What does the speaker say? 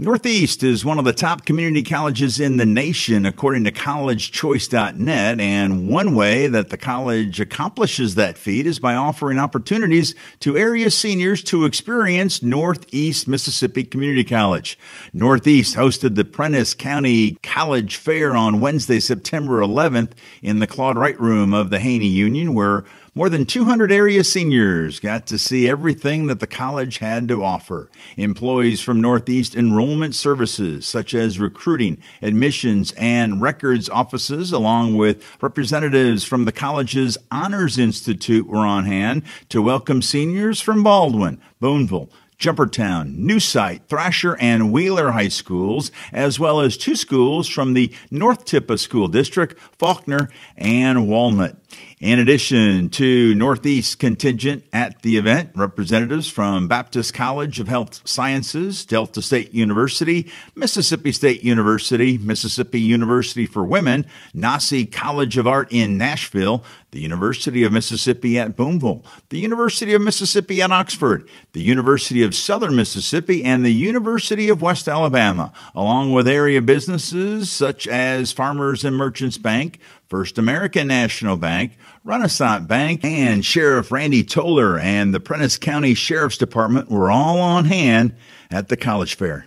Northeast is one of the top community colleges in the nation, according to collegechoice.net. And one way that the college accomplishes that feat is by offering opportunities to area seniors to experience Northeast Mississippi Community College. Northeast hosted the Prentiss County College Fair on Wednesday, September 11th in the Claude Wright Room of the Haney Union, where more than 200 area seniors got to see everything that the college had to offer. Employees from Northeast Enrollment Services, such as recruiting, admissions, and records offices, along with representatives from the college's Honors Institute, were on hand to welcome seniors from Baldwyn, Booneville, Jumpertown, New Site, Thrasher, and Wheeler High Schools, as well as two schools from the North Tippah School District, Falkner and Walnut. In addition to Northeast contingent at the event, representatives from Baptist College of Health Sciences, Delta State University, Mississippi State University, Mississippi University for Women, Nossi College of Art in Nashville, the University of Mississippi at Booneville, the University of Mississippi at Oxford, the University of Southern Mississippi, and the University of West Alabama, along with area businesses such as Farmers and Merchants Bank, First American National Bank, Renaissance Bank, and Sheriff Randy Tolar and the Prentiss County Sheriff's Department were all on hand at the college fair.